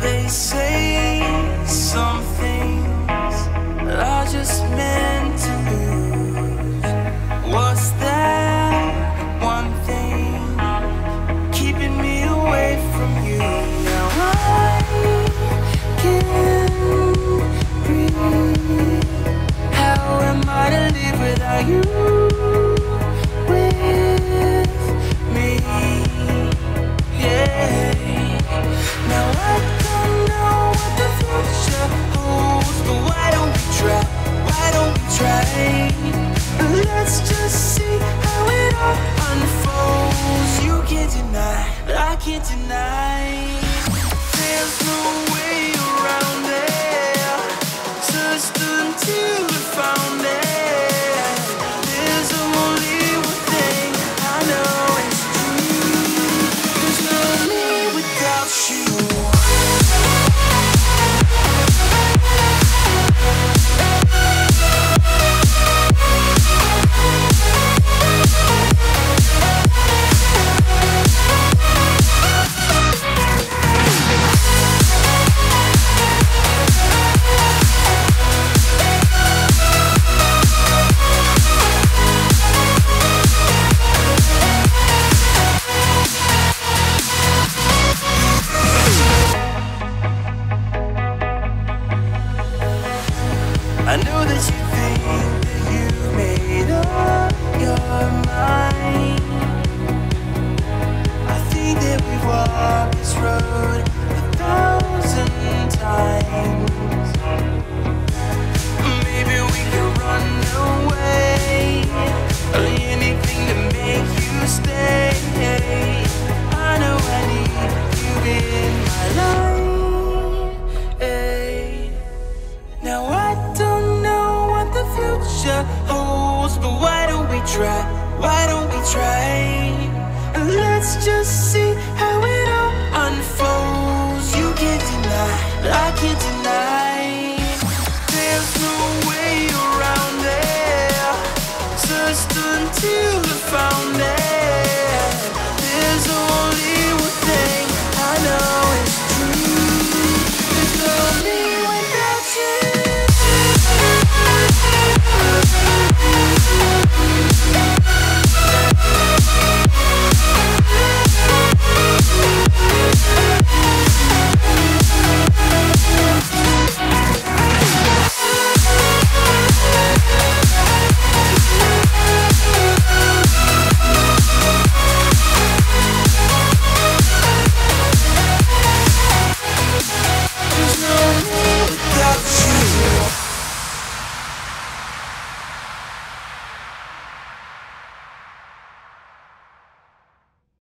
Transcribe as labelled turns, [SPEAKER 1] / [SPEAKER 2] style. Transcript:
[SPEAKER 1] they say some things are just meant to lose. What's that one thing keeping me away from you? Now I can't breathe. How am I to live without you Let's just see how it all unfolds. You can't deny, but I can't deny. There's no I know that you the future holds, but why don't we try? Why don't we try? And Let's just see how it all unfolds. You can't deny, but I can't deny. There's no way around it. Just until we found it.